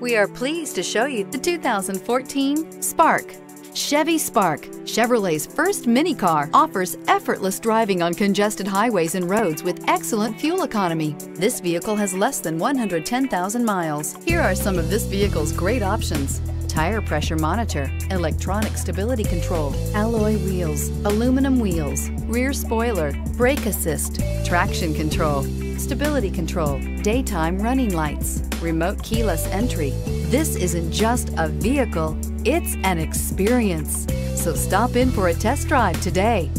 We are pleased to show you the 2014 Spark. Chevy Spark, Chevrolet's first mini car, offers effortless driving on congested highways and roads with excellent fuel economy. This vehicle has less than 110,000 miles. Here are some of this vehicle's great options. Tire pressure monitor, electronic stability control, alloy wheels, aluminum wheels, rear spoiler, brake assist, traction control, stability control, daytime running lights, remote keyless entry. This isn't just a vehicle, it's an experience. So stop in for a test drive today.